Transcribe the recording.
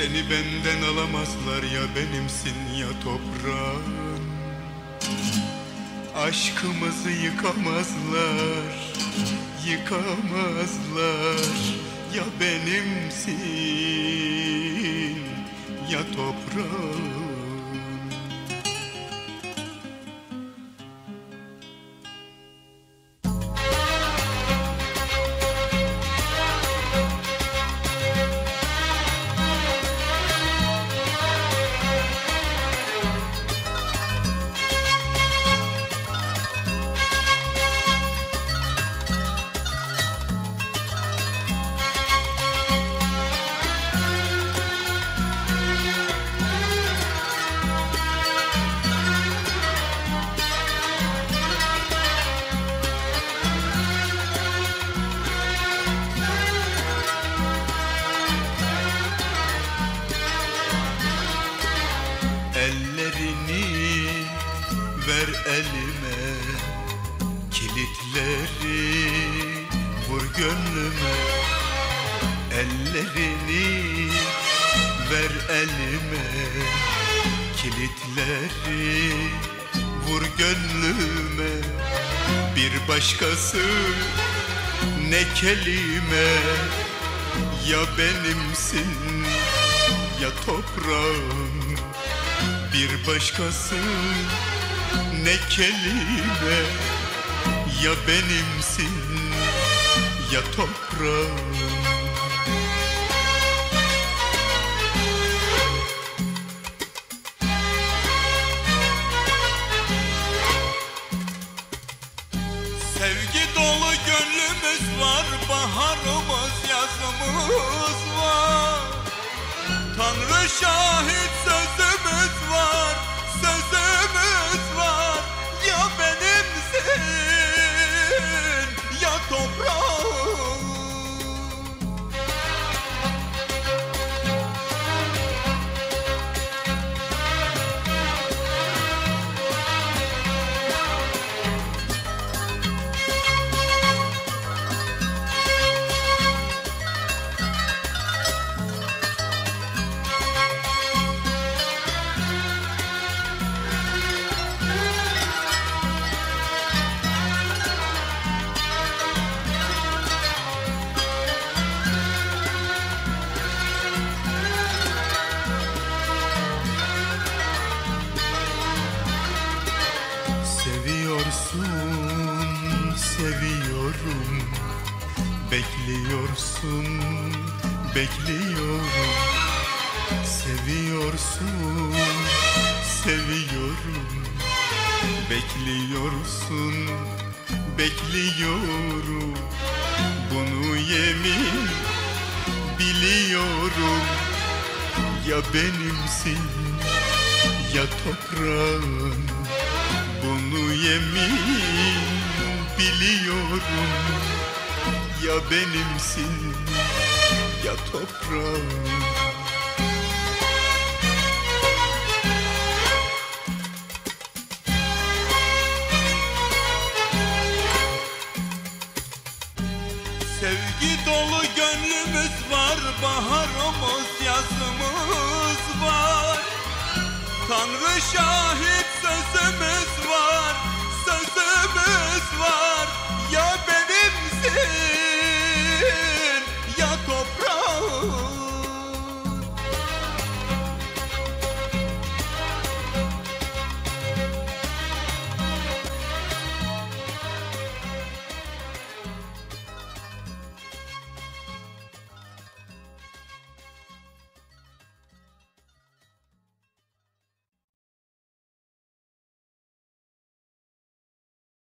Seni benden alamazlar ya benimsin ya toprağın Aşkımızı yıkamazlar, yıkamazlar Ya benimsin ya toprağın elime Kilitleri vur gönlüme Ellerini. Ver elime Kilitleri vur gönlüme Bir başkası. Ne kelime Ya benimsin ya toprağım bir başkası ne kelime Ya benimsin ya toprağım. Sevgi dolu gönlümüz var Baharımız yazımız var. Tanrı şahit Bekliyorsun, bekliyorum. Seviyorsun, seviyorum. Bekliyorsun, bekliyorum. Bunu yemin biliyorum. Ya benimsin ya toprağın. Bunu yemin biliyorum ya benimsin ya toprağım Sevgi dolu gönlümüz var, baharımız, yazımız var. Tanrı şahit sözümüz var, sözümüz var. Ya benimsin